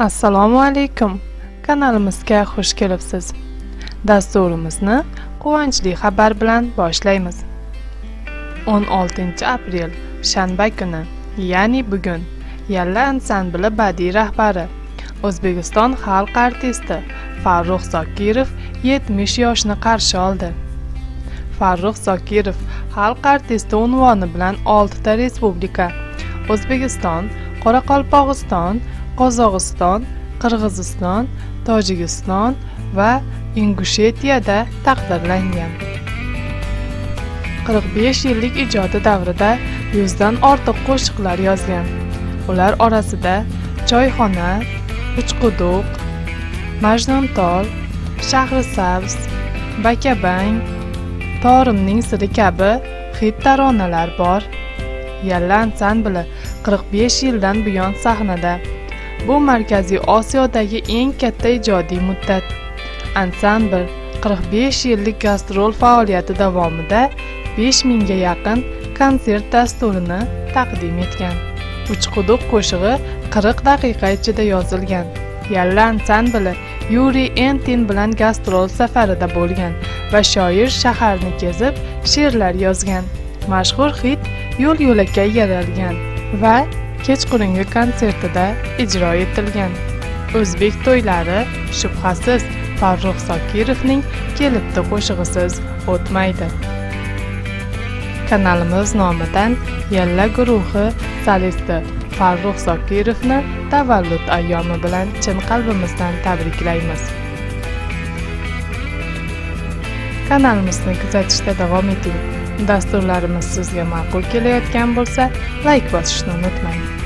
assalomu alaykum. Kanalimizga xush kelibsiz. Dasturimizni quvonchli xabar bilan boshlaymiz. 16 aprel shanba kuni ya'ni bugun yalla ansambli badiiy rahbari o'zbekiston xalq artisti farruh zokirov 70 yoshni qarshi oldi. Farruh zokirov xalq artisti unvoni bilan 6 ta respublika o'zbekiston qoraqalpog'iston qozog'iston qirg'iziston tojikiston va ingushetiyada taqdirlangan. 45 yillik ijodi davrida yuzdan ortiq qo'shiqlar yozgan. Ular orasida choyxona uchquduq majnuntol shahrisabz bakabang torimning siri kabi xit taronalar bor. Yalla ansambli 45 yildan buyon sahnada bu markaziy osiyodagi eng katta ijodiy muddat. Ansambl 45 yillik gastrol faoliyati davomida 5000 ga yaqin konsert dasturini taqdim etgan. Uchquduq qo'shig'i 40 daqiqa ichida yozilgan. Yalla ansambli yuriy entin bilan gastrol safarida bo'lgan va shoir shaharni kezib she'rlar yozgan. Mashhur hit yo'l yo'lakay yaralgan va kechqurungi konsertida ijro etilgan. O'zbek to'ylari shubhasiz farruh zokirovning kelibdi qo'shig'isiz o'tmaydi. Kanalimiz nomidan yalla guruhi solisti farruh zokirovni tavallud ayyomi bilan chin qalbimizdan tabriklaymiz. Kanalimizni kuzatishda davom eting. Dasturlarimiz sizga ma'qul kelayotgan bo'lsa layk bosishni unutmang.